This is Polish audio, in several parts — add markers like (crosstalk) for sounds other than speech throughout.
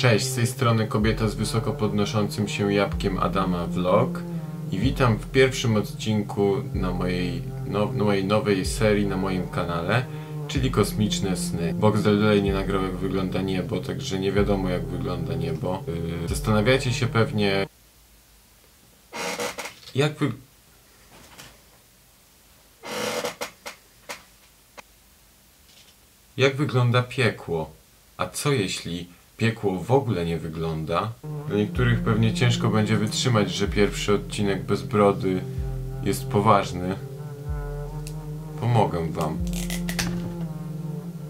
Cześć, z tej strony kobieta z wysoko podnoszącym się jabłkiem Adama Vlog i witam w pierwszym odcinku na mojej, no, mojej nowej serii na moim kanale, czyli Kosmiczne Sny. Boxdel dalej nie nagrał jak wygląda niebo, także nie wiadomo jak wygląda niebo. Yy, Zastanawiacie się pewnie jak wy... Jak wygląda piekło? A co jeśli piekło w ogóle nie wygląda? Dla niektórych pewnie ciężko będzie wytrzymać, że pierwszy odcinek bez brody jest poważny. Pomogę wam.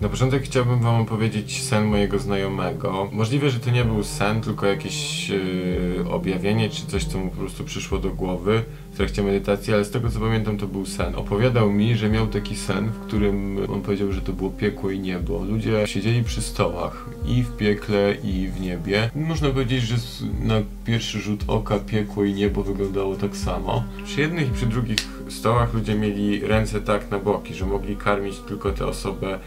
Na początek chciałbym wam opowiedzieć sen mojego znajomego. Możliwe, że to nie był sen, tylko jakieś yy, objawienie, czy coś, co mu po prostu przyszło do głowy w trakcie medytacji, ale z tego co pamiętam to był sen. Opowiadał mi, że miał taki sen, w którym on powiedział, że to było piekło i niebo. Ludzie siedzieli przy stołach i w piekle, i w niebie. Można powiedzieć, że na pierwszy rzut oka piekło i niebo wyglądało tak samo. Przy jednych i przy drugich stołach ludzie mieli ręce tak na boki, że mogli karmić tylko tę osobę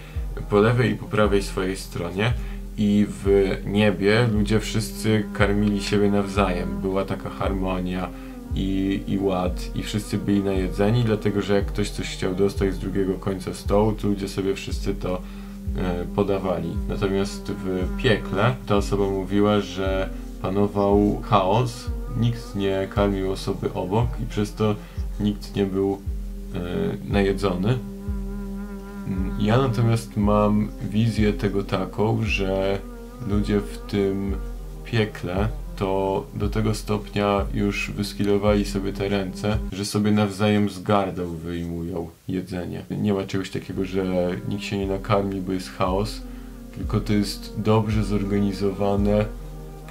po lewej i po prawej swojej stronie i w niebie ludzie wszyscy karmili siebie nawzajem. Była taka harmonia i, i ład i wszyscy byli najedzeni, dlatego że jak ktoś coś chciał dostać z drugiego końca stołu, to ludzie sobie wszyscy to e, podawali. Natomiast w piekle ta osoba mówiła, że panował chaos, nikt nie karmił osoby obok i przez to nikt nie był e, najedzony. Mm, Ja natomiast mam wizję tego taką, że ludzie w tym piekle to do tego stopnia już wyskilowali sobie te ręce, że sobie nawzajem z gardeł wyjmują jedzenie. Nie ma czegoś takiego, że nikt się nie nakarmi, bo jest chaos, tylko to jest dobrze zorganizowane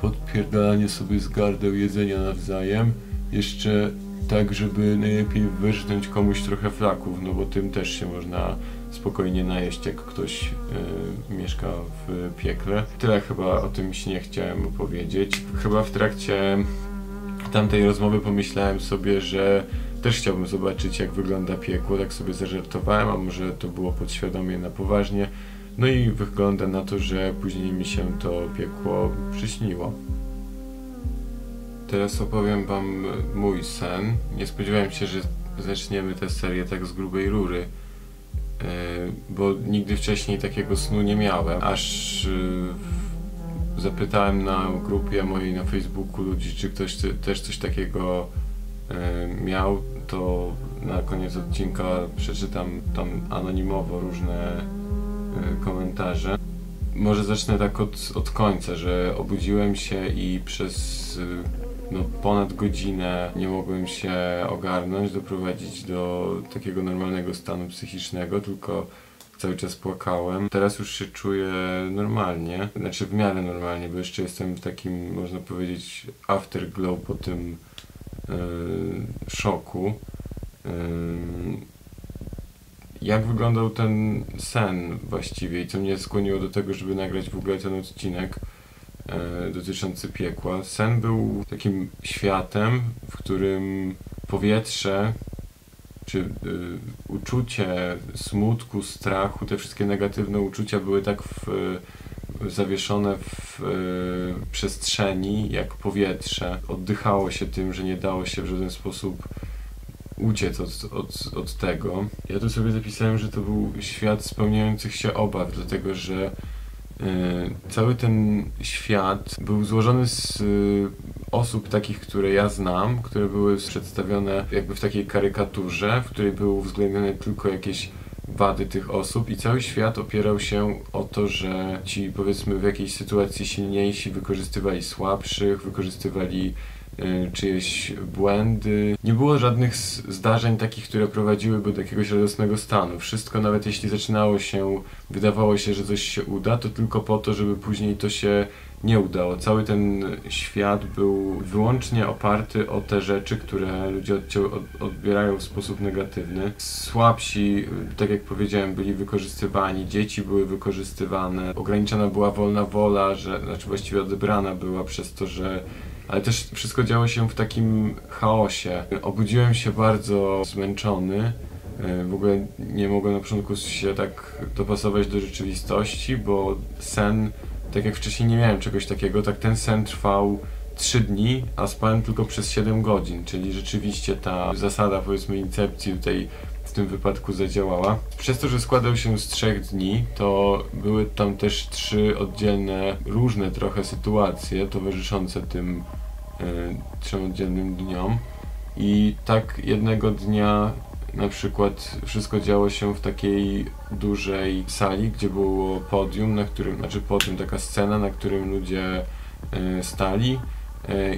podpierdalanie sobie z gardeł jedzenia nawzajem. Jeszcze tak, żeby najlepiej wyrżnąć komuś trochę flaków, no bo tym też się można spokojnie najeść, jak ktoś y, mieszka w piekle. Tyle chyba o tym śnie chciałem opowiedzieć. Chyba w trakcie tamtej rozmowy pomyślałem sobie, że też chciałbym zobaczyć, jak wygląda piekło. Tak sobie zażartowałem, a może to było podświadomie na poważnie. No i wygląda na to, że później mi się to piekło przyśniło. Teraz opowiem wam mój sen. Nie spodziewałem się, że zaczniemy tę serię tak z grubej rury, bo nigdy wcześniej takiego snu nie miałem. Aż e, zapytałem na grupie mojej na Facebooku ludzi, czy ktoś te- też coś takiego e, miał, to na koniec odcinka przeczytam tam anonimowo różne e, komentarze. Może zacznę tak od, od końca, że obudziłem się i przez y, no, ponad godzinę nie mogłem się ogarnąć, doprowadzić do takiego normalnego stanu psychicznego, tylko cały czas płakałem. Teraz już się czuję normalnie, znaczy w miarę normalnie, bo jeszcze jestem w takim, można powiedzieć, afterglow po tym y, szoku. Ym, jak wyglądał ten sen właściwie i co mnie skłoniło do tego, żeby nagrać w ogóle ten odcinek e, dotyczący piekła. Sen był takim światem, w którym powietrze czy y, uczucie smutku, strachu, te wszystkie negatywne uczucia były tak w, zawieszone w y, przestrzeni jak powietrze. Oddychało się tym, że nie dało się w żaden sposób uciec od, od, od tego. Ja tu sobie zapisałem, że to był świat spełniających się obaw, dlatego że y, cały ten świat był złożony z y, osób takich, które ja znam, które były przedstawione jakby w takiej karykaturze, w której były uwzględnione tylko jakieś wady tych osób i cały świat opierał się o to, że ci powiedzmy w jakiejś sytuacji silniejsi wykorzystywali słabszych, wykorzystywali czyjeś błędy. Nie było żadnych zdarzeń takich, które prowadziłyby do jakiegoś radosnego stanu. Wszystko, nawet jeśli zaczynało się, wydawało się, że coś się uda, to tylko po to, żeby później to się nie udało. Cały ten świat był wyłącznie oparty o te rzeczy, które ludzie odbierają w sposób negatywny. Słabsi, y, tak jak powiedziałem, byli wykorzystywani, dzieci były wykorzystywane, ograniczona była wolna wola, że, znaczy właściwie odebrana była przez to, że ale też wszystko działo się w takim chaosie. Obudziłem się bardzo zmęczony. E, W ogóle nie mogłem na początku się tak dopasować do rzeczywistości, bo sen tak jak wcześniej nie miałem czegoś takiego, tak ten sen trwał 3 dni, a spałem tylko przez 7 godzin, czyli rzeczywiście ta zasada powiedzmy incepcji tutaj w tym wypadku zadziałała. Przez to, że składał się z trzech dni, to były tam też trzy oddzielne, różne trochę sytuacje towarzyszące tym trzem oddzielnym dniom. I tak jednego dnia na przykład wszystko działo się w takiej dużej sali, gdzie było podium, na którym, znaczy podium, taka scena, na którym ludzie y, stali E,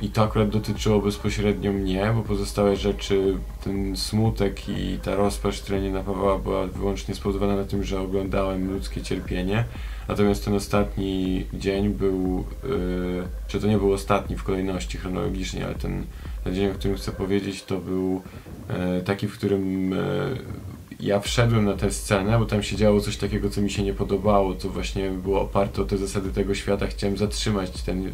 I to akurat dotyczyło bezpośrednio mnie, bo pozostałe rzeczy, ten smutek i ta rozpacz, która nie napawała, była wyłącznie spowodowana na tym, że oglądałem ludzkie cierpienie. Natomiast ten ostatni dzień był, yy, czy to nie był ostatni w kolejności chronologicznie, ale ten, ten dzień, o którym chcę powiedzieć, to był yy, taki, w którym yy, ja wszedłem na tę scenę, bo tam się działo coś takiego, co mi się nie podobało, co właśnie było oparte o te zasady tego świata. Chciałem zatrzymać ten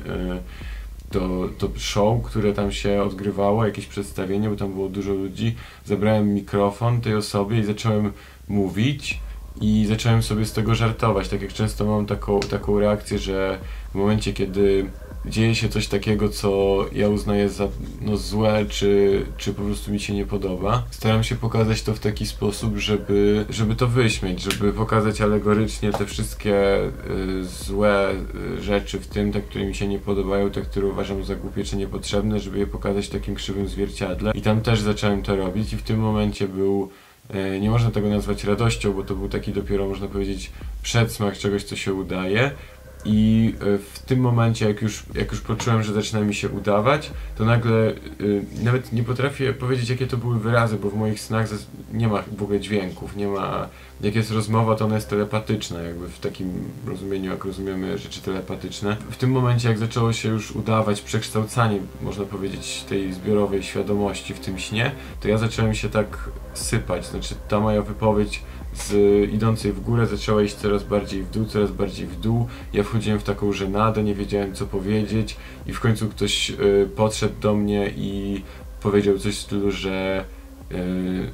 to, to show, które tam się odgrywało, jakieś przedstawienie, bo tam było dużo ludzi. Zabrałem mikrofon tej osobie i zacząłem mówić i zacząłem sobie z tego żartować. Tak jak często mam taką, taką reakcję, że w momencie, kiedy dzieje się coś takiego, co ja uznaję za no, złe, czy, czy po prostu mi się nie podoba. Staram się pokazać to w taki sposób, żeby, żeby to wyśmieć, żeby pokazać alegorycznie te wszystkie y, złe y, rzeczy w tym, te, które mi się nie podobają, te, które uważam za głupie czy niepotrzebne, żeby je pokazać w takim krzywym zwierciadle. I tam też zacząłem to robić i w tym momencie był y, nie można tego nazwać radością, bo to był taki dopiero, można powiedzieć, przedsmak czegoś, co się udaje, i e, w tym momencie, jak już, jak już poczułem, że zaczyna mi się udawać, to nagle y, nawet nie potrafię powiedzieć, jakie to były wyrazy, bo w moich snach nie ma w ogóle dźwięków, nie ma. Jak jest rozmowa, to ona jest telepatyczna, jakby w takim rozumieniu, jak rozumiemy rzeczy telepatyczne. W tym momencie, jak zaczęło się już udawać przekształcanie, można powiedzieć, tej zbiorowej świadomości w tym śnie, to ja zacząłem się tak sypać. Znaczy, ta moja wypowiedź z idącej w górę zaczęła iść coraz bardziej w dół, coraz bardziej w dół. Ja wchodziłem w taką żenadę, nie wiedziałem co powiedzieć i w końcu ktoś y, podszedł do mnie i powiedział coś w stylu, że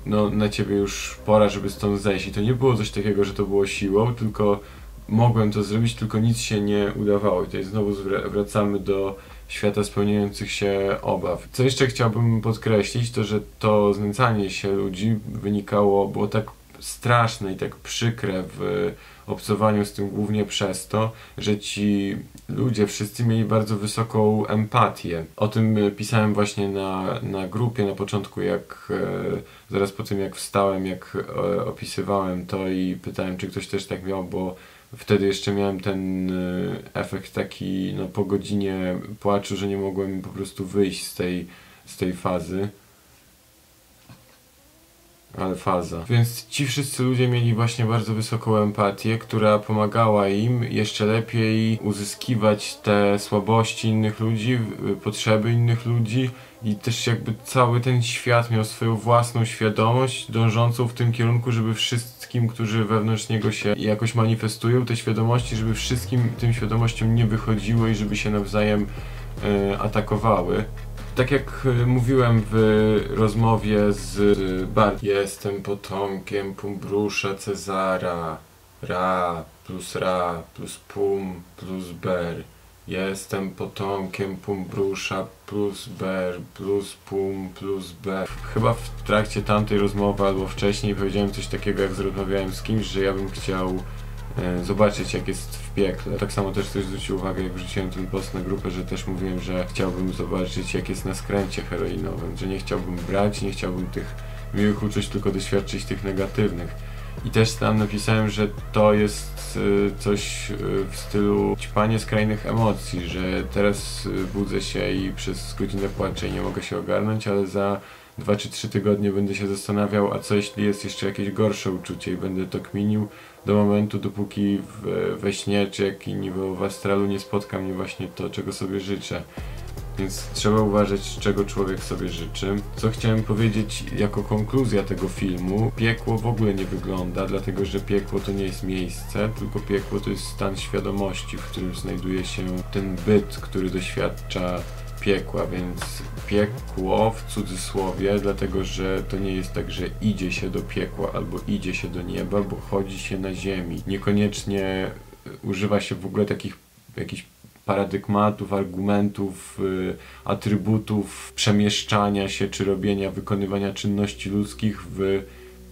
no na ciebie już pora, żeby stąd zejść. I to nie było coś takiego, że to było siłą, tylko mogłem to zrobić, tylko nic się nie udawało. I tutaj znowu wracamy do świata spełniających się obaw. Co jeszcze chciałbym podkreślić, to że to znęcanie się ludzi wynikało, było tak straszne i tak przykre w obcowaniu z tym głównie przez to, że ci ludzie wszyscy mieli bardzo wysoką empatię. O tym pisałem właśnie na, na grupie na początku, jak e, zaraz po tym jak wstałem, jak e, opisywałem to i pytałem, czy ktoś też tak miał, bo wtedy jeszcze miałem ten e, efekt taki no, po godzinie płaczu, że nie mogłem po prostu wyjść z tej, z tej fazy ale faza. Więc ci wszyscy ludzie mieli właśnie bardzo wysoką empatię, która pomagała im jeszcze lepiej uzyskiwać te słabości innych ludzi, potrzeby innych ludzi i też jakby cały ten świat miał swoją własną świadomość dążącą w tym kierunku, żeby wszystkim, którzy wewnątrz niego się jakoś manifestują, te świadomości, żeby wszystkim tym świadomościom nie wychodziło i żeby się nawzajem e, atakowały. Tak jak e, mówiłem w rozmowie z Bart, jestem potomkiem Pumbrusza Cezara. Ra plus Ra plus Pum plus Ber. Jestem potomkiem Pumbrusza plus Ber plus Pum plus Ber. Chyba w trakcie tamtej rozmowy albo wcześniej powiedziałem coś takiego, jak rozmawiałem z kimś, że ja bym chciał zobaczyć jak jest w piekle. Tak samo też ktoś zwrócił uwagę, jak wrzuciłem ten post na grupę, że też mówiłem, że chciałbym zobaczyć jak jest na skręcie heroinowym, że nie chciałbym brać, nie chciałbym tych miłych uczuć, tylko doświadczyć tych negatywnych. I też tam napisałem, że to jest e, coś e, w stylu ćpanie skrajnych emocji, że teraz budzę się i przez godzinę płaczę i nie mogę się ogarnąć, ale za dwa czy trzy tygodnie będę się zastanawiał, a co jeśli jest jeszcze jakieś gorsze uczucie i będę to kminił do momentu, dopóki we śnie czy jak inni w astralu nie spotka mnie właśnie to, czego sobie życzę. Więc trzeba uważać, czego człowiek sobie życzy. Co chciałem powiedzieć jako konkluzja tego filmu, piekło w ogóle nie wygląda, dlatego że piekło to nie jest miejsce, tylko piekło to jest stan świadomości, w którym znajduje się ten byt, który doświadcza piekła, więc piekło w cudzysłowie, dlatego że to nie jest tak, że idzie się do piekła albo idzie się do nieba, bo chodzi się na ziemi. Niekoniecznie używa się w ogóle takich jakichś paradygmatów, argumentów, y, atrybutów przemieszczania się czy robienia, wykonywania czynności ludzkich w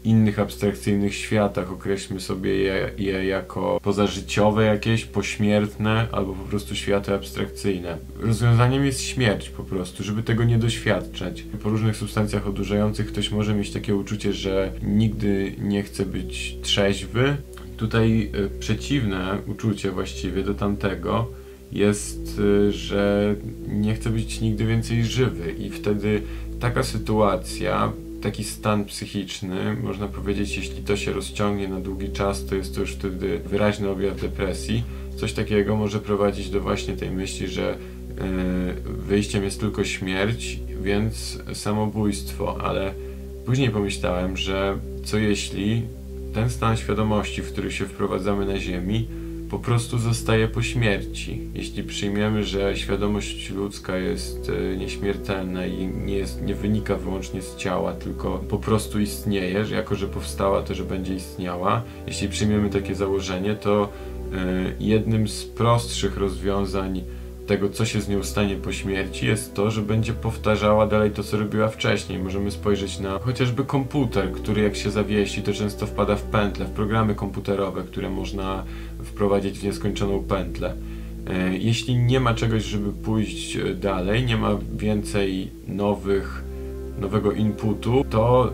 innych abstrakcyjnych światach. Określmy sobie je, je jako pozażyciowe jakieś, pośmiertne albo po prostu światy abstrakcyjne. Rozwiązaniem jest śmierć po prostu, żeby tego nie doświadczać. Po różnych substancjach odurzających ktoś może mieć takie uczucie, że nigdy nie chce być trzeźwy. Tutaj y, przeciwne uczucie właściwie do tamtego jest, y, że nie chce być nigdy więcej żywy i wtedy taka sytuacja, taki stan psychiczny, można powiedzieć, jeśli to się rozciągnie na długi czas, to jest to już wtedy wyraźny objaw depresji. Coś takiego może prowadzić do właśnie tej myśli, że yy, wyjściem jest tylko śmierć, więc samobójstwo, ale później pomyślałem, że co jeśli ten stan świadomości, w który się wprowadzamy na Ziemi, po prostu zostaje po śmierci. Jeśli przyjmiemy, że świadomość ludzka jest e, nieśmiertelna i nie, jest, nie wynika wyłącznie z ciała, tylko po prostu istnieje, że jako że powstała, to że będzie istniała, jeśli przyjmiemy takie założenie, to e, jednym z prostszych rozwiązań tego, co się z nią stanie po śmierci, jest to, że będzie powtarzała dalej to, co robiła wcześniej. Możemy spojrzeć na chociażby komputer, który jak się zawiesi, to często wpada w pętlę, w programy komputerowe, które można wprowadzić w nieskończoną pętlę. E, jeśli nie ma czegoś, żeby pójść dalej, nie ma więcej nowych nowego inputu, to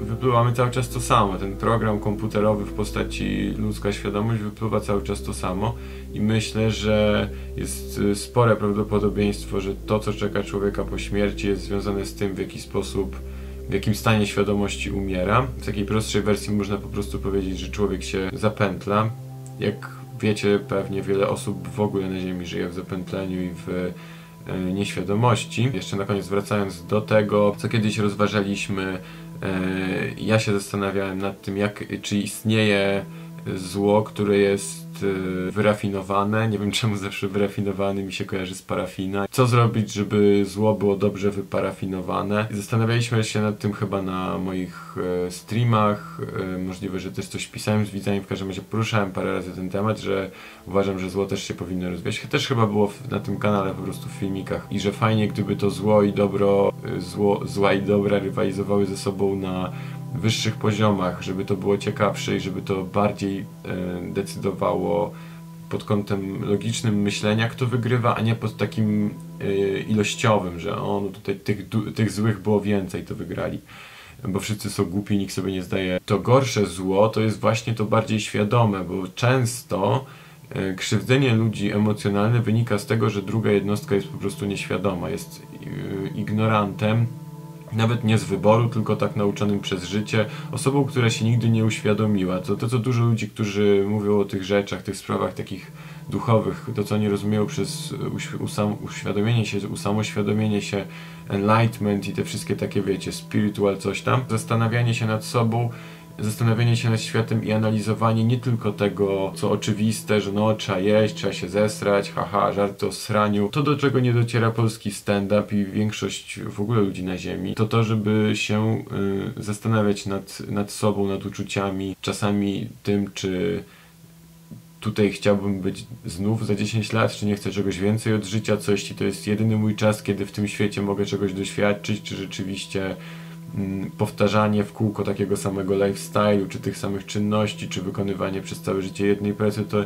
y, wypływamy cały czas to samo. Ten program komputerowy w postaci ludzka świadomość wypływa cały czas to samo i myślę, że jest y, spore prawdopodobieństwo, że to, co czeka człowieka po śmierci jest związane z tym, w jaki sposób w jakim stanie świadomości umiera. W takiej prostszej wersji można po prostu powiedzieć, że człowiek się zapętla. Jak wiecie, pewnie wiele osób w ogóle na Ziemi żyje w zapętleniu i w nieświadomości. Jeszcze na koniec wracając do tego, co kiedyś rozważaliśmy, e, ja się zastanawiałem nad tym, jak, czy istnieje zło, które jest Y, wyrafinowane. Nie wiem czemu zawsze wyrafinowany mi się kojarzy z parafina. Co zrobić, żeby zło było dobrze wyparafinowane? Zastanawialiśmy się nad tym chyba na moich e, streamach. E, możliwe, że też coś pisałem z widzami. W każdym razie poruszałem parę razy ten temat, że uważam, że zło też się powinno rozwijać. Też chyba było na tym kanale po prostu w filmikach. I że fajnie, gdyby to zło i dobro, zło, zła i dobra rywalizowały ze sobą na wyższych poziomach, żeby to było ciekawsze i żeby to bardziej e, decydowało pod kątem logicznym myślenia, kto wygrywa, a nie pod takim e, ilościowym, że on tutaj tych, tych złych było więcej, to wygrali. Bo wszyscy są głupi, nikt sobie nie zdaje. To gorsze zło to jest właśnie to bardziej świadome, bo często e, krzywdzenie ludzi emocjonalne wynika z tego, że druga jednostka jest po prostu nieświadoma, jest ignorantem, nawet nie z wyboru, tylko tak nauczonym przez życie, osobą, która się nigdy nie uświadomiła. To, to co dużo ludzi, którzy mówią o tych rzeczach, tych sprawach takich duchowych, to co nie rozumieją przez uświadomienie się, usamoświadomienie się, enlightenment i te wszystkie takie, wiecie, spiritual coś tam, zastanawianie się nad sobą zastanawianie się nad światem i analizowanie nie tylko tego, co oczywiste, że no trzeba jeść, trzeba się zesrać, haha, żarty o sraniu. To, do czego nie dociera polski stand-up i większość w ogóle ludzi na ziemi, to to, żeby się y, zastanawiać nad, nad sobą, nad uczuciami, czasami tym, czy tutaj chciałbym być znów za 10 lat, czy nie chcę czegoś więcej od życia, co jeśli to jest jedyny mój czas, kiedy w tym świecie mogę czegoś doświadczyć, czy rzeczywiście powtarzanie w kółko takiego samego lifestyle'u, czy tych samych czynności, czy wykonywanie przez całe życie jednej pracy, to,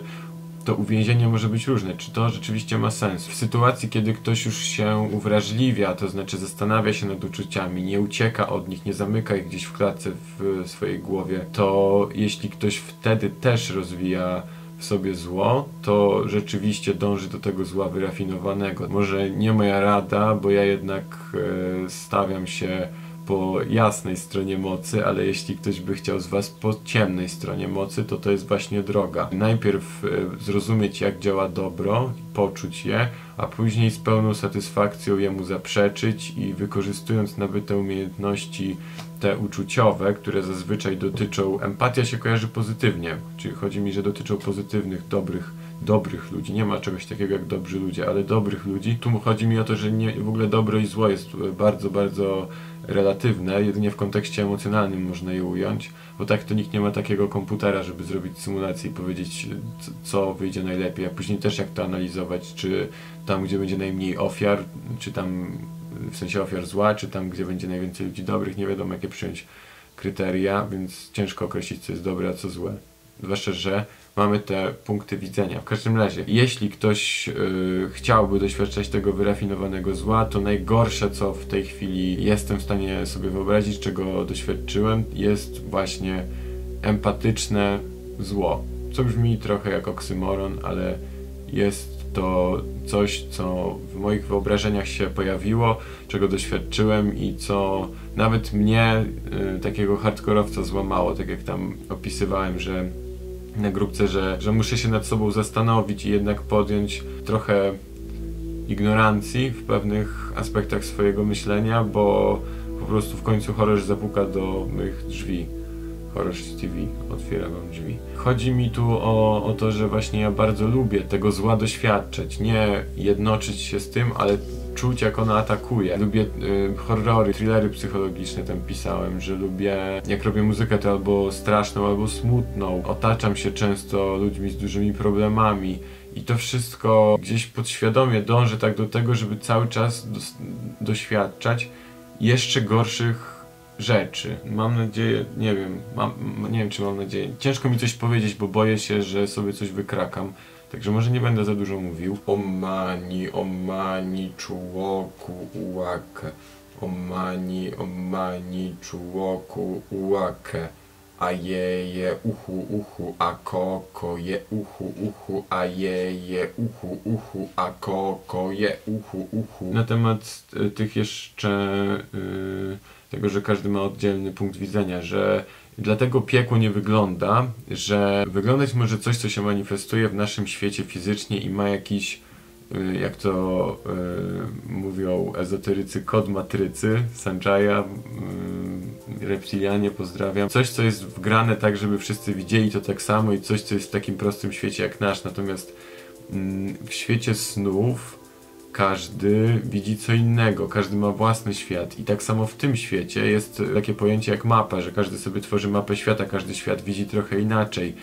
to uwięzienie może być różne. Czy to rzeczywiście ma sens? W sytuacji, kiedy ktoś już się uwrażliwia, to znaczy zastanawia się nad uczuciami, nie ucieka od nich, nie zamyka ich gdzieś w klatce w swojej głowie, to jeśli ktoś wtedy też rozwija w sobie zło, to rzeczywiście dąży do tego zła wyrafinowanego. Może nie moja rada, bo ja jednak e, stawiam się po jasnej stronie mocy, ale jeśli ktoś by chciał z Was po ciemnej stronie mocy, to to jest właśnie droga. Najpierw e, zrozumieć, jak działa dobro, poczuć je, a później z pełną satysfakcją jemu zaprzeczyć i wykorzystując nabyte umiejętności te uczuciowe, które zazwyczaj dotyczą, empatia się kojarzy pozytywnie, czyli chodzi mi, że dotyczą pozytywnych, dobrych dobrych ludzi. Nie ma czegoś takiego jak dobrzy ludzie, ale dobrych ludzi. Tu chodzi mi o to, że nie, w ogóle dobro i zło jest bardzo, bardzo relatywne, jedynie w kontekście emocjonalnym można je ująć, bo tak to nikt nie ma takiego komputera, żeby zrobić symulację i powiedzieć, co wyjdzie najlepiej, a później też jak to analizować, czy tam, gdzie będzie najmniej ofiar, czy tam w sensie ofiar zła, czy tam, gdzie będzie najwięcej ludzi dobrych, nie wiadomo jakie przyjąć kryteria, więc ciężko określić, co jest dobre, a co złe. Zwłaszcza, że mamy te punkty widzenia. W każdym razie, jeśli ktoś yy, chciałby doświadczać tego wyrafinowanego zła, to najgorsze, co w tej chwili jestem w stanie sobie wyobrazić, czego doświadczyłem, jest właśnie empatyczne zło. Co brzmi trochę jak oksymoron, ale jest to coś, co w moich wyobrażeniach się pojawiło, czego doświadczyłem i co nawet mnie, y, takiego hardkorowca, złamało. Tak jak tam opisywałem, że na grupce, że, że muszę się nad sobą zastanowić i jednak podjąć trochę ignorancji w pewnych aspektach swojego myślenia, bo po prostu w końcu horror zapuka do mych drzwi. Horror TV otwiera wam drzwi. Chodzi mi tu o, o to, że właśnie ja bardzo lubię tego zła doświadczać, nie jednoczyć się z tym, ale czuć jak ona atakuje. Lubię y, horrory, thrillery psychologiczne tam pisałem, że lubię jak robię muzykę to albo straszną, albo smutną. Otaczam się często ludźmi z dużymi problemami. I to wszystko gdzieś podświadomie dąży tak do tego, żeby cały czas doświadczać jeszcze gorszych rzeczy. Mam nadzieję, nie wiem, mam, nie wiem czy mam nadzieję. Ciężko mi coś powiedzieć, bo boję się, że sobie coś wykrakam. Także może nie będę za dużo mówił. Omani, omani, czułoku, ułakę. Omani, omani, czułoku, ułakę. A je, je, uchu, uchu, a koko, je, uchu, uchu, a je, je, uchu, uchu, a koko, je, uchu, uchu. Na temat y, tych jeszcze, y, tego, że każdy ma oddzielny punkt widzenia, że Dlatego piekło nie wygląda, że wyglądać może coś, co się manifestuje w naszym świecie fizycznie i ma jakiś, y, jak to y, mówią ezoterycy, kod matrycy, Sanjaya, y, reptilianie, pozdrawiam. Coś, co jest wgrane tak, żeby wszyscy widzieli to tak samo i coś, co jest w takim prostym świecie jak nasz. Natomiast mm, w świecie snów każdy widzi co innego, każdy ma własny świat. I tak samo w tym świecie jest takie pojęcie jak mapa, że każdy sobie tworzy mapę świata, każdy świat widzi trochę inaczej.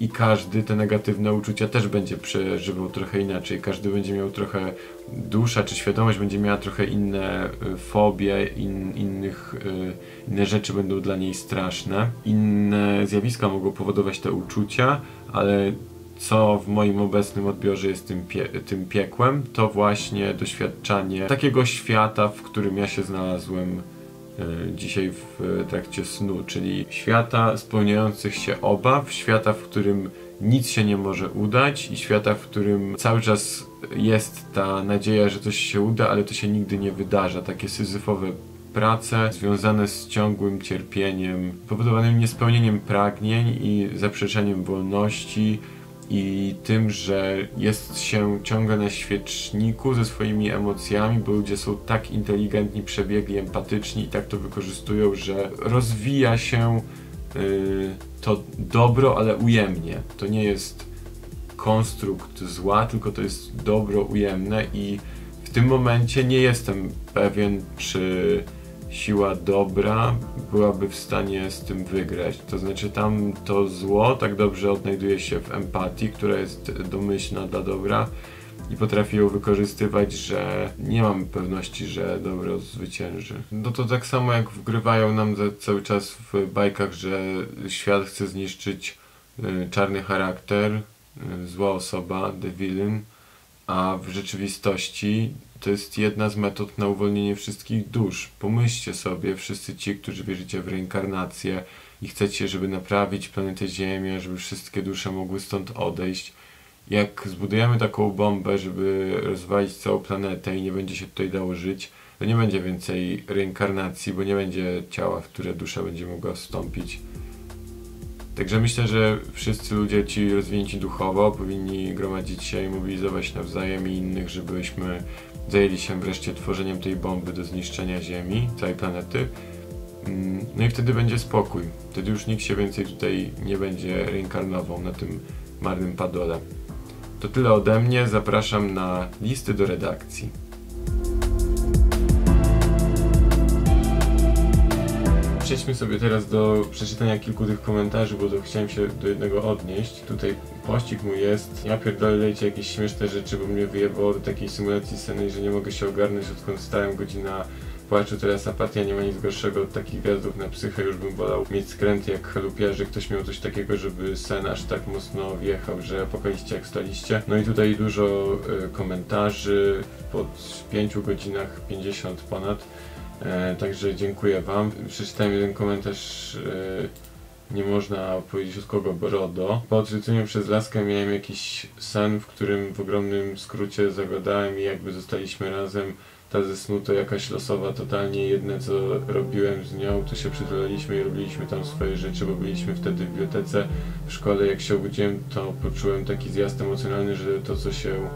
I każdy te negatywne uczucia też będzie przeżywał trochę inaczej, każdy będzie miał trochę dusza czy świadomość będzie miała trochę inne y, fobie, in, innych, y, inne rzeczy będą dla niej straszne, inne zjawiska mogą powodować te uczucia, ale co w moim obecnym odbiorze jest tym, pie tym piekłem, to właśnie doświadczanie takiego świata, w którym ja się znalazłem y, dzisiaj w y, trakcie snu, czyli świata spełniających się obaw, świata, w którym nic się nie może udać i świata, w którym cały czas jest ta nadzieja, że coś się uda, ale to się nigdy nie wydarza. Takie syzyfowe prace związane z ciągłym cierpieniem, powodowanym niespełnieniem pragnień i zaprzeczeniem wolności, i tym, że jest się ciągle na świeczniku ze swoimi emocjami, bo ludzie są tak inteligentni, przebiegli, empatyczni i tak to wykorzystują, że rozwija się yy, to dobro, ale ujemnie. To nie jest konstrukt zła, tylko to jest dobro ujemne i w tym momencie nie jestem pewien, czy siła dobra byłaby w stanie z tym wygrać. To znaczy tam to zło tak dobrze odnajduje się w empatii, która jest domyślna dla dobra i potrafi ją wykorzystywać, że nie mam pewności, że dobro zwycięży. No to tak samo jak wgrywają nam cały czas w bajkach, że świat chce zniszczyć y, czarny charakter, y, zła osoba, the villain, a w rzeczywistości to jest jedna z metod na uwolnienie wszystkich dusz. Pomyślcie sobie, wszyscy ci, którzy wierzycie w reinkarnację i chcecie, żeby naprawić planetę Ziemię, żeby wszystkie dusze mogły stąd odejść. Jak zbudujemy taką bombę, żeby rozwalić całą planetę i nie będzie się tutaj dało żyć, to nie będzie więcej reinkarnacji, bo nie będzie ciała, w które dusza będzie mogła wstąpić. Także myślę, że wszyscy ludzie ci rozwinięci duchowo powinni gromadzić się i mobilizować nawzajem i innych, żebyśmy zajęli się wreszcie tworzeniem tej bomby do zniszczenia Ziemi, całej planety. Mm, no i wtedy będzie spokój. Wtedy już nikt się więcej tutaj nie będzie reinkarnował na tym marnym padole. To tyle ode mnie, zapraszam na listy do redakcji. Przejdźmy sobie teraz do przeczytania kilku tych komentarzy, bo to chciałem się do jednego odnieść. Tutaj pościg mój jest. Ja pierdolę lejcie jakieś śmieszne rzeczy, bo mnie wyjebało do takiej symulacji sceny, że nie mogę się ogarnąć odkąd stałem godzina płaczu, teraz apatia, nie ma nic gorszego od takich gwiazdów na psychę, już bym wolał mieć skręt jak chalupiarzy, ktoś miał coś takiego, żeby sen aż tak mocno wjechał, że pokaliście jak staliście. No i tutaj dużo y, komentarzy, po 5 godzinach 50 ponad. E, także dziękuję Wam. Przeczytałem jeden komentarz. E, nie można powiedzieć od kogo, bo RODO. Po odrzuceniu przez laskę miałem jakiś sen, w którym w ogromnym skrócie zagadałem i jakby zostaliśmy razem. Ta ze snu to jakaś losowa totalnie. Jedne co robiłem z nią, to się przytulaliśmy i robiliśmy tam swoje rzeczy, bo byliśmy wtedy w bibliotece. W szkole jak się obudziłem, to poczułem taki zjazd emocjonalny, że to co się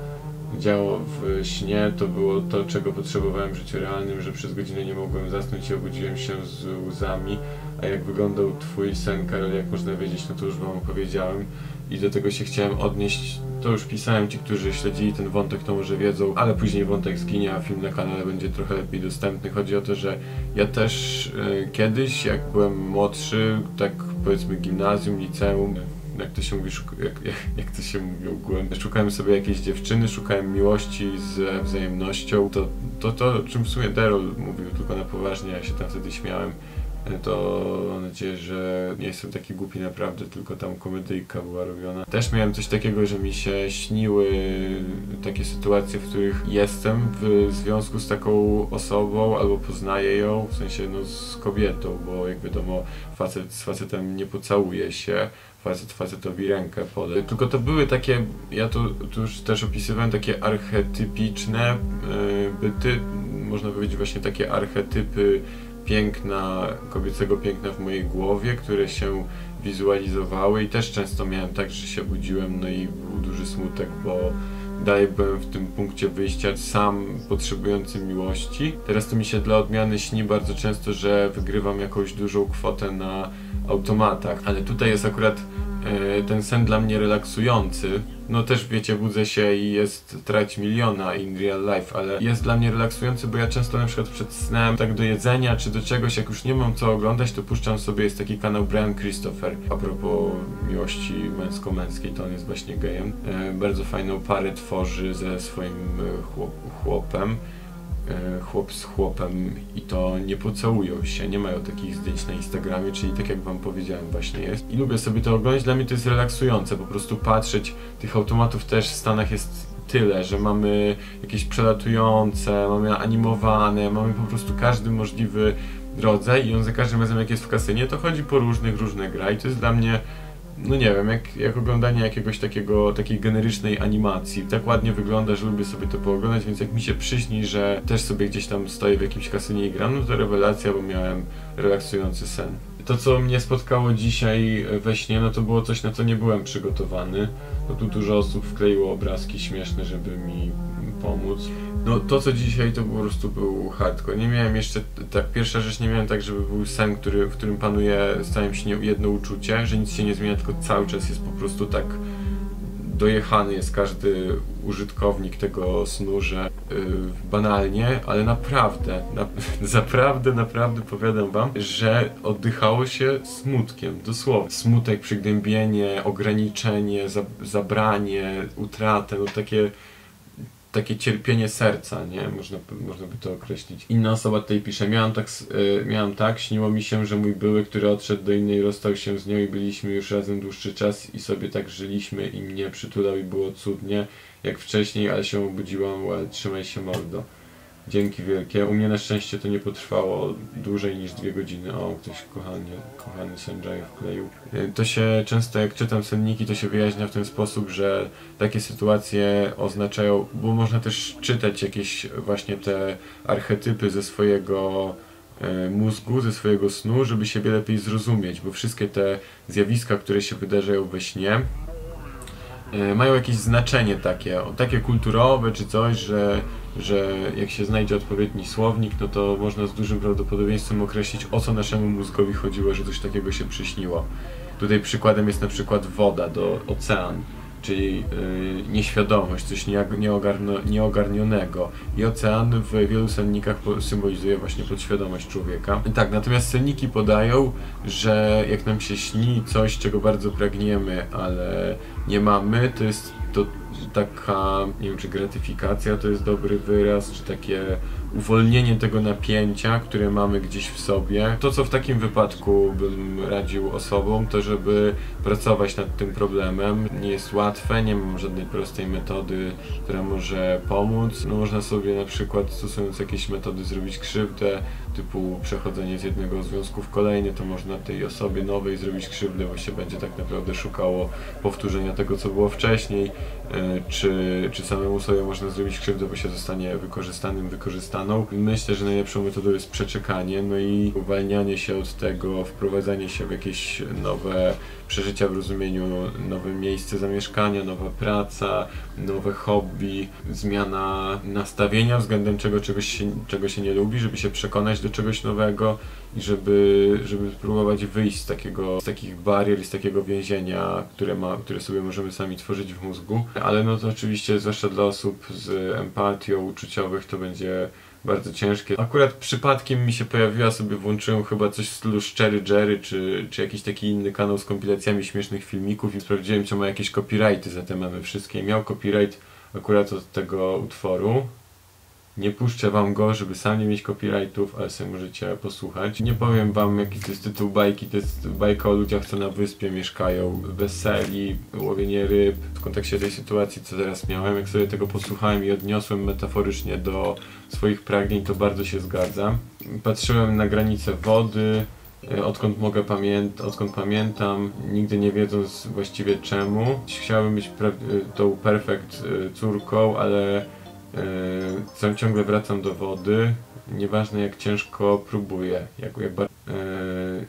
działo w śnie, to było to, czego potrzebowałem w życiu realnym, że przez godzinę nie mogłem zasnąć i obudziłem się z łzami. A jak wyglądał Twój sen, Karol, jak można wiedzieć, no to już Wam opowiedziałem i do tego się chciałem odnieść. To już pisałem, ci, którzy śledzili ten wątek, to może wiedzą, ale później wątek zginie, a film na kanale będzie trochę lepiej dostępny. Chodzi o to, że ja też y, kiedyś, jak byłem młodszy, tak powiedzmy gimnazjum, liceum, jak to się mówi, jak, jak, jak to się mówi ogółem, szukałem sobie jakiejś dziewczyny, szukałem miłości z wzajemnością, to, to, to o czym w sumie Daryl mówił, tylko na poważnie, ja się tam wtedy śmiałem, to mam nadzieję, że nie jestem taki głupi naprawdę, tylko tam komedyjka była robiona. Też miałem coś takiego, że mi się śniły takie sytuacje, w których jestem w związku z taką osobą albo poznaję ją, w sensie no z kobietą, bo jak wiadomo facet z facetem nie pocałuje się, facet facetowi rękę poda. Tylko to były takie, ja tu, tu już też opisywałem takie archetypiczne yy, byty, można powiedzieć właśnie takie archetypy piękna, kobiecego piękna w mojej głowie, które się wizualizowały i też często miałem tak, że się budziłem, no i był duży smutek, bo dalej byłem w tym punkcie wyjścia sam potrzebujący miłości. Teraz to mi się dla odmiany śni bardzo często, że wygrywam jakąś dużą kwotę na automatach, ale tutaj jest akurat ten sen dla mnie relaksujący. No też wiecie, budzę się i jest trać miliona in real life, ale jest dla mnie relaksujący, bo ja często na przykład przed snem tak do jedzenia czy do czegoś, jak już nie mam co oglądać, to puszczam sobie, jest taki kanał Brian Christopher. A propos miłości męsko-męskiej, to on jest właśnie gejem. E, bardzo fajną parę tworzy ze swoim chłop, chłopem. E, chłop z chłopem i to nie pocałują się, nie mają takich zdjęć na Instagramie, czyli tak jak wam powiedziałem właśnie jest. I lubię sobie to oglądać, dla mnie to jest relaksujące, po prostu patrzeć, tych automatów też w Stanach jest tyle, że mamy jakieś przelatujące, mamy animowane, mamy po prostu każdy możliwy rodzaj i on za każdym razem jak jest w kasynie, to chodzi po różnych, różne gra i to jest dla mnie no nie wiem, jak, jak oglądanie jakiegoś takiego, takiej generycznej animacji. Tak ładnie wygląda, że lubię sobie to pooglądać, więc jak mi się przyśni, że też sobie gdzieś tam stoję w jakimś kasynie i gram, no to rewelacja, bo miałem relaksujący sen. To, co mnie spotkało dzisiaj we śnie, no to było coś, na co nie byłem przygotowany. No tu dużo osób wkleiło obrazki śmieszne, żeby mi pomóc. No to co dzisiaj to po prostu był hardcore. Nie miałem jeszcze, tak pierwsza rzecz nie miałem tak, żeby był sen, który, w którym panuje całym śnie jedno uczucie, że nic się nie zmienia, tylko cały czas jest po prostu tak dojechany jest każdy użytkownik tego snu, że yy, banalnie, ale naprawdę, na, (laughs) naprawdę, naprawdę powiadam wam, że oddychało się smutkiem, dosłownie. Smutek, przygnębienie, ograniczenie, za, zabranie, utratę, no takie takie cierpienie serca, nie? Można, można by to określić. Inna osoba tutaj pisze, miałam tak, yy, miałam tak, śniło mi się, że mój były, który odszedł do innej, rozstał się z nią i byliśmy już razem dłuższy czas i sobie tak żyliśmy i mnie przytulał i było cudnie, jak wcześniej, ale się obudziłam, ale trzymaj się mordo. Dzięki wielkie. U mnie na szczęście to nie potrwało dłużej niż dwie godziny. O, ktoś kochany, kochany Sanjay wkleił. Y, to się często, jak czytam senniki, to się wyjaśnia w ten sposób, że takie sytuacje oznaczają, bo można też czytać jakieś właśnie te archetypy ze swojego y, mózgu, ze swojego snu, żeby siebie lepiej zrozumieć, bo wszystkie te zjawiska, które się wydarzają we śnie, mają jakieś znaczenie takie, takie kulturowe czy coś, że że jak się znajdzie odpowiedni słownik, no to można z dużym prawdopodobieństwem określić, o co naszemu mózgowi chodziło, że coś takiego się przyśniło. Tutaj przykładem jest na przykład woda, do ocean, czyli y, nieświadomość, coś nieogarnionego. I ocean w wielu sennikach symbolizuje właśnie podświadomość człowieka. Tak, natomiast senniki podają, że jak nam się śni coś, czego bardzo pragniemy, ale nie mamy, to jest to taka, nie wiem czy gratyfikacja to jest dobry wyraz, czy takie uwolnienie tego napięcia, które mamy gdzieś w sobie. To, co w takim wypadku bym radził osobom, to żeby pracować nad tym problemem. Nie jest łatwe, nie mam żadnej prostej metody, która może pomóc. No, można sobie na przykład stosując jakieś metody zrobić krzywdę, typu przechodzenie z jednego związku w kolejny, to można tej osobie nowej zrobić krzywdę, bo się będzie tak naprawdę szukało powtórzenia tego, co było wcześniej, e, czy, czy samemu sobie można zrobić krzywdę, bo się zostanie wykorzystanym, wykorzystaną. Myślę, że najlepszą metodą jest przeczekanie, no i uwalnianie się od tego, wprowadzanie się w jakieś nowe przeżycia w rozumieniu nowe miejsce zamieszkania, nowa praca, nowe hobby, zmiana nastawienia względem czego, czegoś się, czego się nie lubi, żeby się przekonać do czegoś nowego i żeby, żeby spróbować wyjść z, takiego, z takich barier, z takiego więzienia, które, ma, które sobie możemy sami tworzyć w mózgu. Ale no to oczywiście, zwłaszcza dla osób z empatią uczuciowych, to będzie bardzo ciężkie. Akurat przypadkiem mi się pojawiła, sobie włączyłem chyba coś w stylu Szczery Jerry, czy, czy jakiś taki inny kanał z kompilacjami śmiesznych filmików i sprawdziłem, czy ma jakieś copyrighty za te mamy wszystkie. Miał copyright akurat od tego utworu. Nie puszczę wam go, żeby sam nie mieć copyrightów, ale sobie możecie posłuchać. Nie powiem wam jaki to jest tytuł bajki, to jest bajka o ludziach, co na wyspie mieszkają, weseli, łowienie ryb. W kontekście tej sytuacji, co teraz miałem, jak sobie tego posłuchałem i odniosłem metaforycznie do swoich pragnień, to bardzo się zgadzam. Patrzyłem na granicę wody, e, odkąd mogę pamiętać, odkąd pamiętam, nigdy nie wiedząc właściwie czemu. Chciałbym być e, tą perfekt e, córką, ale Yy, ciągle wracam do wody, nieważne jak ciężko próbuję, jak, jak, yy,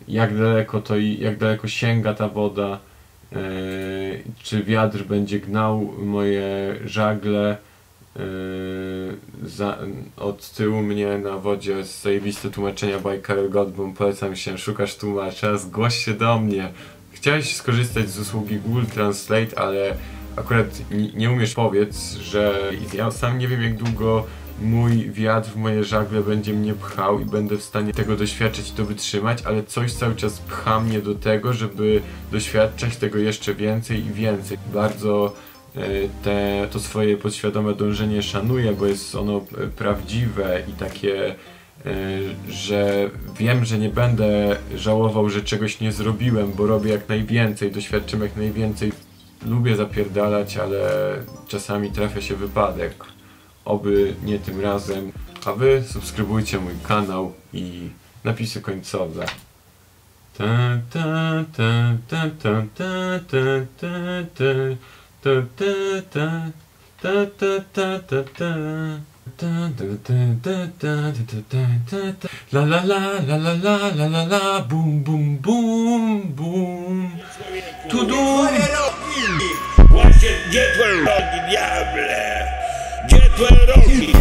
jak daleko to i jak daleko sięga ta woda, yy, czy wiatr będzie gnał moje żagle za, od tyłu mnie na wodzie z zajebiste tłumaczenia by Karel Godboom, polecam się, szukasz tłumacza, zgłoś się do mnie. Chciałeś skorzystać z usługi Google Translate, ale akurat nie umiesz powiedz, że ja sam nie wiem jak długo mój wiatr w moje żagle będzie mnie pchał i będę w stanie tego doświadczyć i to wytrzymać, ale coś cały czas pcha mnie do tego, żeby doświadczać tego jeszcze więcej i więcej. Bardzo e, te, to swoje podświadome dążenie szanuję, bo jest ono e, prawdziwe i takie, e, że wiem, że nie będę żałował, że czegoś nie zrobiłem, bo robię jak najwięcej, doświadczam jak najwięcej lubię zapierdalać, ale czasami trafia się wypadek. Oby nie tym razem. A wy subskrybujcie mój kanał i napisy końcowe. La la la la la la la la la boom boom boom boom Watch it, get where Diable. Get where Diable.